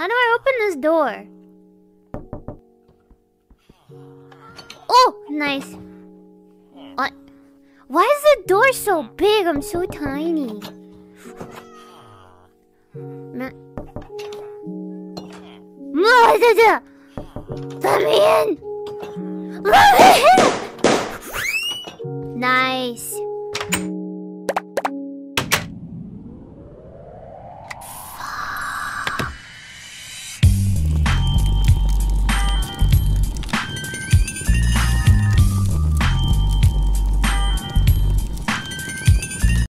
How do I open this door? Oh, nice. What? Why is the door so big? I'm so tiny. Let me in! Let me in! Nice.